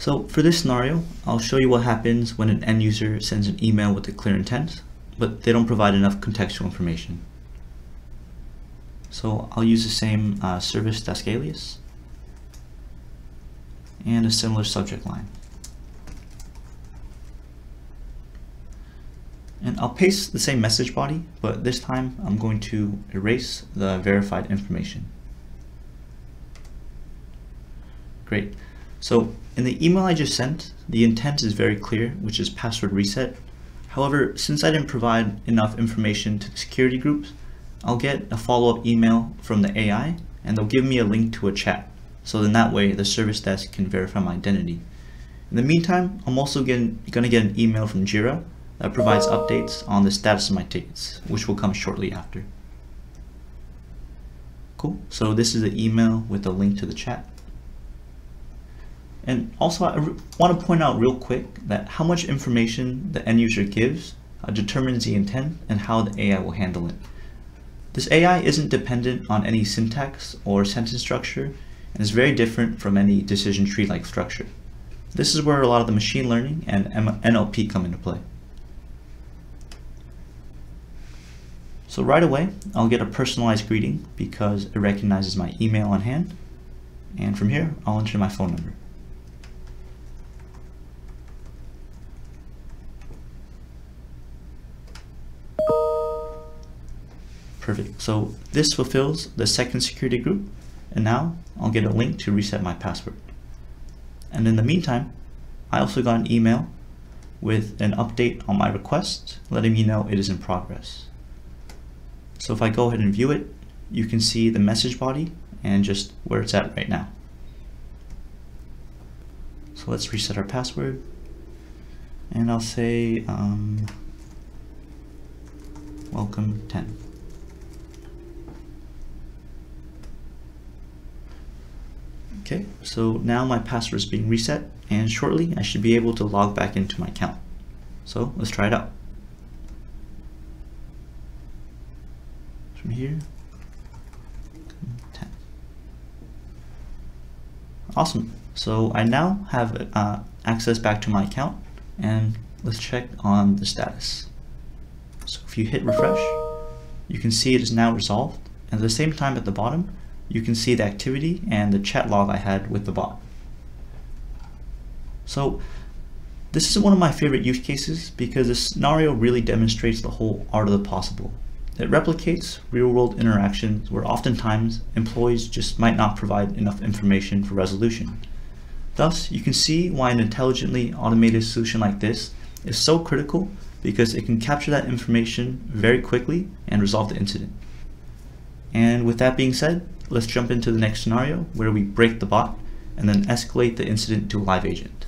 So for this scenario, I'll show you what happens when an end user sends an email with a clear intent, but they don't provide enough contextual information. So I'll use the same uh, service desk alias and a similar subject line. And I'll paste the same message body, but this time I'm going to erase the verified information. Great. So in the email I just sent, the intent is very clear, which is password reset. However, since I didn't provide enough information to the security groups, I'll get a follow-up email from the AI and they'll give me a link to a chat. So then that way the service desk can verify my identity. In the meantime, I'm also going to get an email from Jira that provides updates on the status of my tickets, which will come shortly after. Cool, so this is the email with a link to the chat. And also I want to point out real quick that how much information the end user gives uh, determines the intent and how the AI will handle it. This AI isn't dependent on any syntax or sentence structure and is very different from any decision tree-like structure. This is where a lot of the machine learning and NLP come into play. So right away, I'll get a personalized greeting because it recognizes my email on hand. And from here, I'll enter my phone number. Perfect. So this fulfills the second security group. And now I'll get a link to reset my password. And in the meantime, I also got an email with an update on my request, letting me know it is in progress. So if I go ahead and view it, you can see the message body and just where it's at right now. So let's reset our password. And I'll say, um, welcome 10. Okay, so now my password is being reset and shortly I should be able to log back into my account. So let's try it out. from here. 10. Awesome. So I now have uh, access back to my account and let's check on the status. So if you hit refresh, you can see it is now resolved. And at the same time at the bottom, you can see the activity and the chat log I had with the bot. So this is one of my favorite use cases because this scenario really demonstrates the whole art of the possible. It replicates real-world interactions where oftentimes employees just might not provide enough information for resolution. Thus, you can see why an intelligently automated solution like this is so critical because it can capture that information very quickly and resolve the incident. And with that being said, let's jump into the next scenario where we break the bot and then escalate the incident to a live agent.